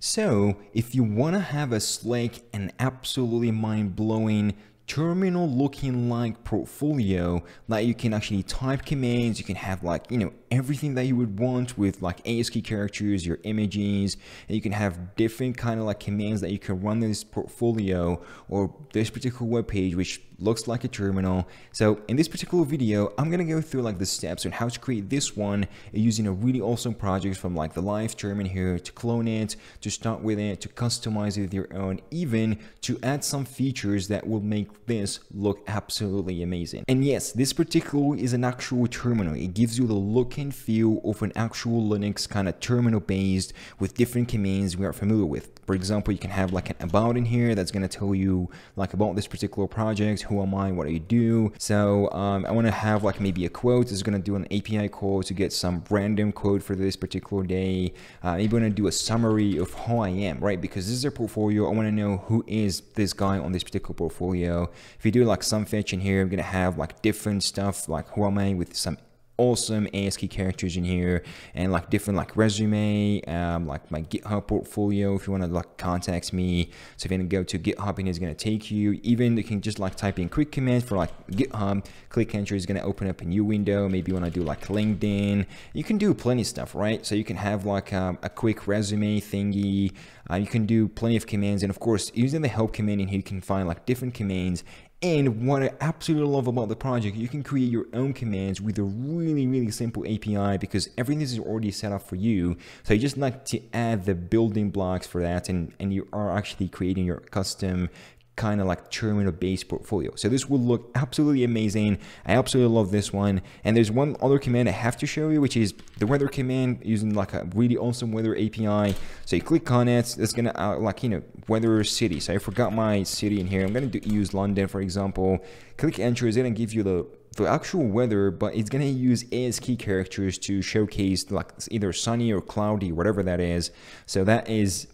So if you want to have a slick and absolutely mind-blowing terminal looking like portfolio that you can actually type commands you can have like you know everything that you would want with like ASCII characters your images and you can have different kind of like commands that you can run this portfolio or this particular web page which looks like a terminal. So in this particular video, I'm gonna go through like the steps on how to create this one using a really awesome project from like the live terminal here to clone it, to start with it, to customize it with your own, even to add some features that will make this look absolutely amazing. And yes, this particular is an actual terminal. It gives you the look and feel of an actual Linux kind of terminal based with different commands we are familiar with. For example, you can have like an about in here that's going to tell you like about this particular project, who am I, what do you do. So um, I want to have like maybe a quote. is going to do an API call to get some random quote for this particular day. Uh, maybe I'm going to do a summary of who I am, right? Because this is a portfolio. I want to know who is this guy on this particular portfolio. If you do like some fetch in here, I'm going to have like different stuff like who am I with some awesome ASCII characters in here and like different like resume, um, like my GitHub portfolio if you want to like contact me. So if you go to GitHub and it's going to take you, even you can just like type in quick commands for like GitHub, click enter is going to open up a new window. Maybe you want to do like LinkedIn. You can do plenty of stuff, right? So you can have like um, a quick resume thingy. Uh, you can do plenty of commands and of course using the help command in here you can find like different commands and what I absolutely love about the project, you can create your own commands with a really, really simple API because everything is already set up for you. So you just like to add the building blocks for that and, and you are actually creating your custom kind of like terminal based portfolio. So this will look absolutely amazing. I absolutely love this one. And there's one other command I have to show you, which is the weather command using like a really awesome weather API. So you click on it, it's gonna uh, like, you know, weather city. So I forgot my city in here. I'm gonna do, use London, for example. Click enter, it's gonna give you the the actual weather, but it's gonna use ASCII characters to showcase like either sunny or cloudy, whatever that is. So that is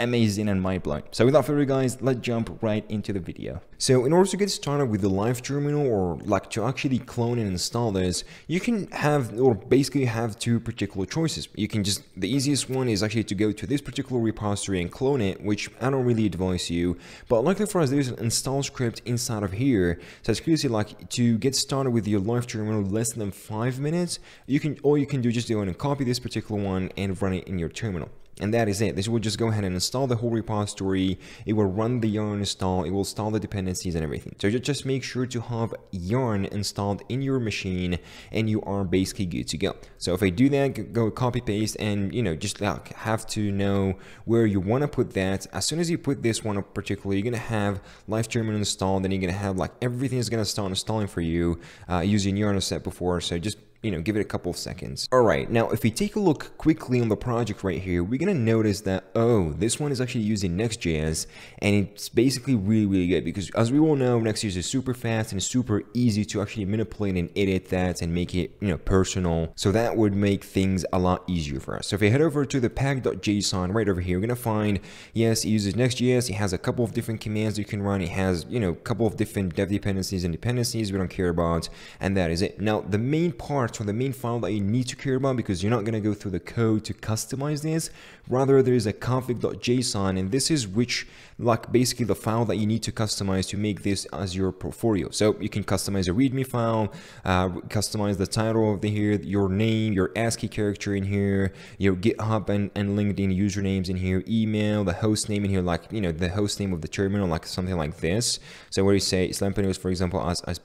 amazing and mind-blowing. So without further guys, let's jump right into the video. So in order to get started with the live terminal or like to actually clone and install this, you can have or basically have two particular choices. You can just, the easiest one is actually to go to this particular repository and clone it, which I don't really advise you. But luckily for us, there's an install script inside of here. So it's crazy like to get started with your live terminal less than five minutes, you can, all you can do just go and copy this particular one and run it in your terminal. And that is it. This will just go ahead and install the whole repository. It will run the yarn install. It will install the dependencies and everything. So just make sure to have yarn installed in your machine and you are basically good to go. So if I do that, go copy paste and you know, just like have to know where you want to put that. As soon as you put this one up particularly, you're going to have live terminal installed. Then you're going to have like everything is going to start installing for you uh, using yarn set before. So just you know, give it a couple of seconds. All right, now if we take a look quickly on the project right here, we're gonna notice that, oh, this one is actually using Next.js, and it's basically really, really good because as we all know, Next.js is super fast and super easy to actually manipulate and edit that and make it, you know, personal. So that would make things a lot easier for us. So if we head over to the pack.json right over here, we're gonna find, yes, it uses Next.js, it has a couple of different commands you can run, it has, you know, a couple of different dev dependencies and dependencies we don't care about, and that is it. Now, the main part parts the main file that you need to care about because you're not going to go through the code to customize this. Rather, there is a config.json and this is which like basically the file that you need to customize to make this as your portfolio. So you can customize a readme file, uh, customize the title of the here, your name, your ASCII character in here, your GitHub and, and LinkedIn usernames in here, email, the host name in here, like, you know, the host name of the terminal, like something like this. So where you say Islampinus, for example, as, as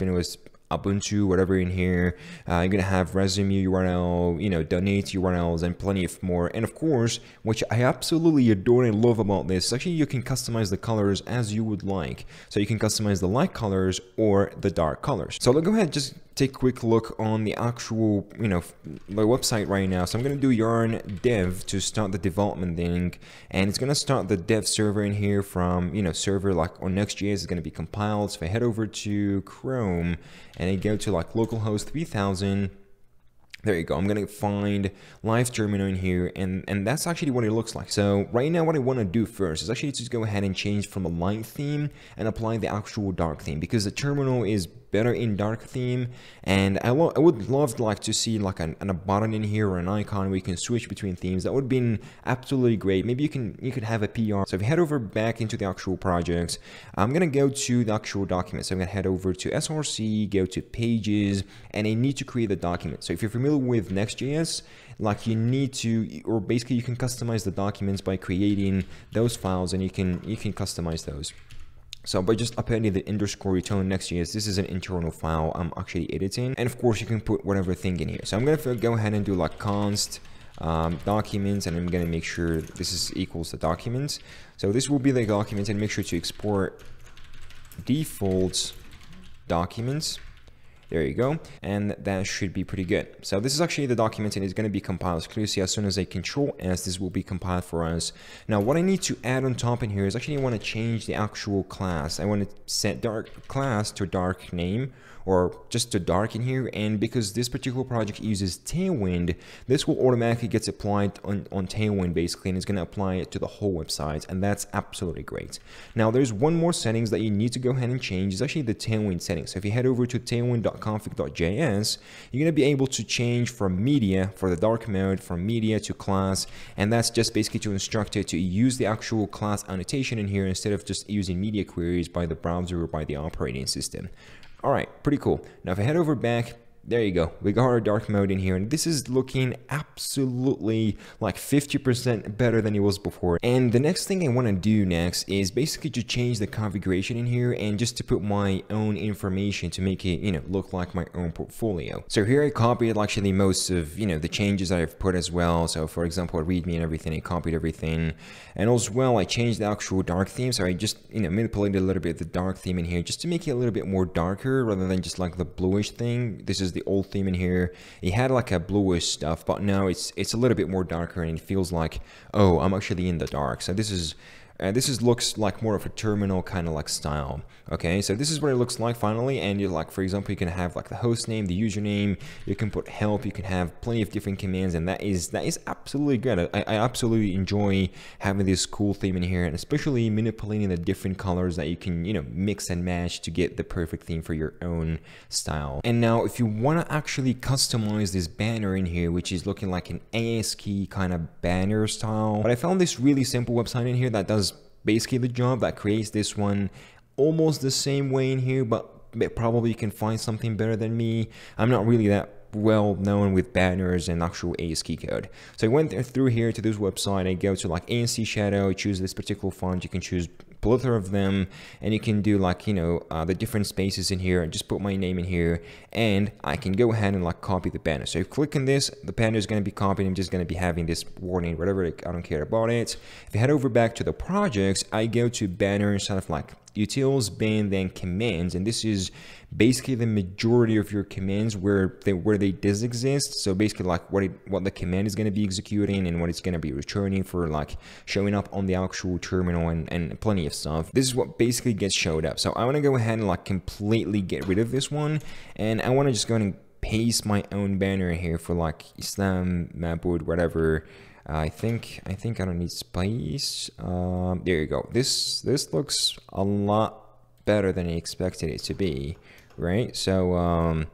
Ubuntu, whatever in here. Uh, you're gonna have resume URL, you know, donate URLs, and plenty of more. And of course, which I absolutely adore and love about this, actually you can customize the colors as you would like. So you can customize the light colors or the dark colors. So let's go ahead just take a quick look on the actual, you know, my website right now. So I'm going to do yarn dev to start the development thing. And it's going to start the dev server in here from, you know, server like on Next.js is going to be compiled. So if I head over to Chrome and I go to like localhost 3000, there you go. I'm going to find live terminal in here and, and that's actually what it looks like. So right now what I want to do first is actually just go ahead and change from a light theme and apply the actual dark theme because the terminal is better in dark theme. And I, I would love like to see like an, an, a button in here or an icon where you can switch between themes. That would be absolutely great. Maybe you can you could have a PR so if you head over back into the actual projects I'm gonna go to the actual document so I'm gonna head over to SRC go to pages and I need to create the document. So if you're familiar with Next.js like you need to or basically you can customize the documents by creating those files and you can you can customize those so by just appending the underscore return Next.js, this this is an internal file I'm actually editing. And of course you can put whatever thing in here. So I'm going to go ahead and do like const um, documents and I'm going to make sure this is equals the documents. So this will be the documents and make sure to export defaults documents there you go. And that should be pretty good. So this is actually the document and it's going to be compiled. So clearly see as soon as I control S, this will be compiled for us. Now what I need to add on top in here is actually I want to change the actual class. I want to set dark class to dark name or just to dark in here and because this particular project uses Tailwind this will automatically gets applied on, on Tailwind basically and it's going to apply it to the whole website and that's absolutely great now there's one more settings that you need to go ahead and change is actually the Tailwind settings so if you head over to tailwind.config.js you're going to be able to change from media for the dark mode from media to class and that's just basically to instruct it to use the actual class annotation in here instead of just using media queries by the browser or by the operating system all right, pretty cool. Now if I head over back there you go. We got our dark mode in here and this is looking absolutely like 50% better than it was before. And the next thing I want to do next is basically to change the configuration in here and just to put my own information to make it, you know, look like my own portfolio. So here I copied actually most of, you know, the changes I've put as well. So for example, readme and everything, I copied everything. And as well, I changed the actual dark theme. So I just, you know, manipulated a little bit the dark theme in here just to make it a little bit more darker rather than just like the bluish thing. This is the old theme in here. It had like a bluish stuff, but now it's it's a little bit more darker and it feels like, oh, I'm actually in the dark. So this is uh, this is looks like more of a terminal kind of like style. Okay, so this is what it looks like finally. And you like, for example, you can have like the host name, the username. You can put help. You can have plenty of different commands, and that is that is absolutely good. I, I absolutely enjoy having this cool theme in here, and especially manipulating the different colors that you can you know mix and match to get the perfect theme for your own style. And now, if you want to actually customize this banner in here, which is looking like an ASCII kind of banner style, but I found this really simple website in here that does basically the job that creates this one almost the same way in here, but probably you can find something better than me. I'm not really that well known with banners and actual ASCII code. So I went through here to this website, I go to like ANSI Shadow, choose this particular font, you can choose plethora of them and you can do like you know uh, the different spaces in here and just put my name in here and I can go ahead and like copy the banner. So if click on this the banner is going to be copied. I'm just going to be having this warning whatever I don't care about it. If you head over back to the projects I go to banner instead of like utils bin then commands. And this is basically the majority of your commands where they where they does exist. So basically like what it what the command is going to be executing and what it's going to be returning for like showing up on the actual terminal and, and plenty of stuff. This is what basically gets showed up. So i want to go ahead and like completely get rid of this one. And i want to just go and paste my own banner here for like Islem Maboud whatever I think I think I don't need space. Um, there you go. This this looks a lot better than I expected it to be right? So, um,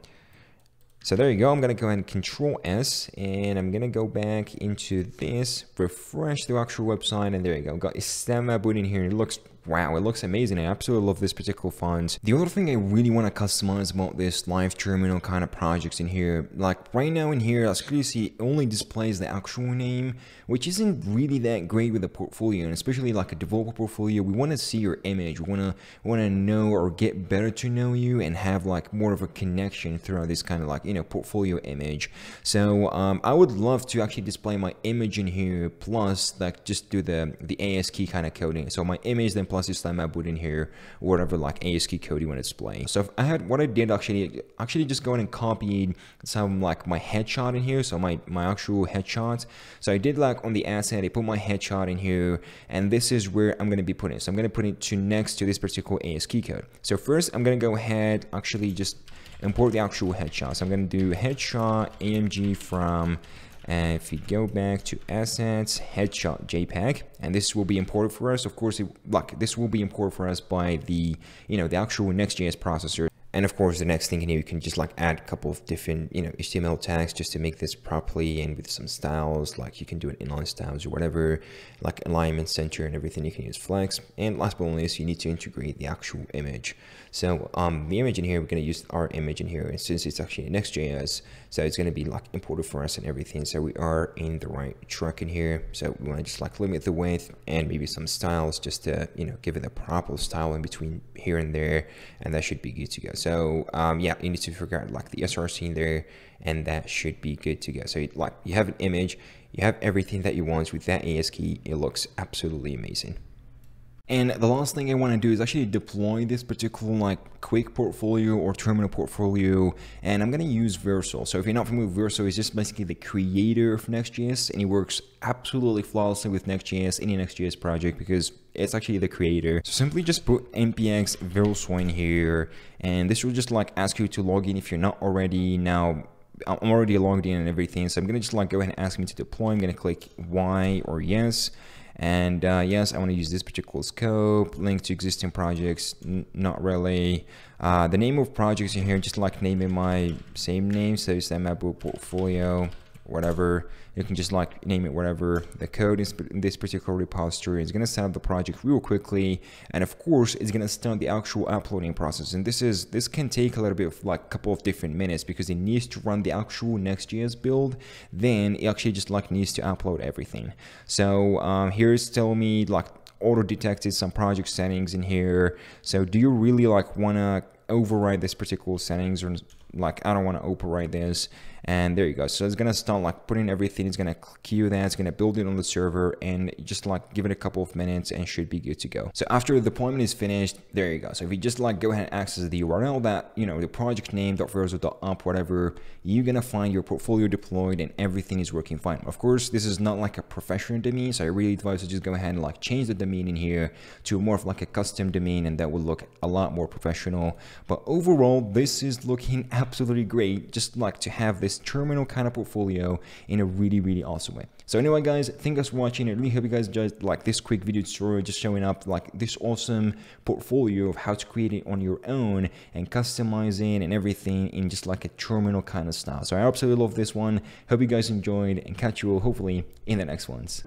so there you go. I'm to go ahead and control S and I'm to go back into this, refresh the actual website. And there you go. Got Islam boot in here. It looks wow, it looks amazing. I absolutely love this particular font. The other thing I really want to customize about this live terminal kind of projects in here, like right now in here, as you see, it only displays the actual name, which isn't really that great with a portfolio, and especially like a developer portfolio, we want to see your image. We want to want to know or get better to know you and have like more of a connection throughout this kind of like, you know, portfolio image. So um, I would love to actually display my image in here, plus like just do the, the ASCII kind of coding. So my image then plus this time I put in here whatever like ASCII code you want to display. So I had what I did actually actually just go in and copied some like my headshot in here. So my my actual headshot. So I did like on the asset, I put my headshot in here, and this is where I'm gonna be putting. So I'm gonna put it to next to this particular ASCII code. So first I'm gonna go ahead actually just import the actual headshot. So I'm gonna do headshot AMG from and if we go back to assets, headshot JPEG, and this will be imported for us. Of course, it, like this will be imported for us by the, you know, the actual Next.js processor. And of course, the next thing in here, you can just like add a couple of different, you know, HTML tags just to make this properly and with some styles, like you can do it inline styles or whatever, like alignment center and everything. You can use flex. And last but not least, you need to integrate the actual image. So um, the image in here, we're going to use our image in here. And since it's actually Next.js, so it's going to be like imported for us and everything. So we are in the right track in here. So we want to just like limit the width and maybe some styles just to, you know, give it a proper style in between here and there. And that should be good to go. So um, yeah, you need to figure out like the src in there and that should be good to go. So like you have an image, you have everything that you want with that ASCII. It looks absolutely amazing. And the last thing I want to do is actually deploy this particular like quick portfolio or terminal portfolio and I'm going to use Vercel. So if you're not familiar with Vercel, it's just basically the creator of Next.js and it works absolutely flawlessly with Next.js, any Next.js project because it's actually the creator. So simply just put npx Vercel in here and this will just like ask you to log in if you're not already. Now I'm already logged in and everything. So I'm going to just like go ahead and ask me to deploy. I'm going to click Y or yes. And uh, yes, I want to use this particular scope, link to existing projects, not really. Uh, the name of projects in here, just like naming my same name, so it's that MacBook portfolio whatever. You can just like name it whatever. The code is in this particular repository is going to set up the project real quickly. And of course, it's going to start the actual uploading process. And this is this can take a little bit of like a couple of different minutes because it needs to run the actual Next.js build. Then it actually just like needs to upload everything. So um, here's telling me like auto detected some project settings in here. So do you really like want to override this particular settings or like I don't want to override this and there you go. So it's gonna start like putting everything it's gonna queue that it's gonna build it on the server and just like give it a couple of minutes and should be good to go. So after the deployment is finished there you go. So if you just like go ahead and access the url that you know the project name .vercel.app whatever you're gonna find your portfolio deployed and everything is working fine. Of course this is not like a professional domain so i really advise you just go ahead and like change the domain in here to more of like a custom domain and that will look a lot more professional. But overall this is looking absolutely great. Just like to have this this terminal kind of portfolio in a really, really awesome way. So anyway, guys, thank you for watching. I really hope you guys enjoyed like this quick video tutorial, just showing up like this awesome portfolio of how to create it on your own and customizing and everything in just like a terminal kind of style. So I absolutely love this one. Hope you guys enjoyed and catch you all hopefully in the next ones.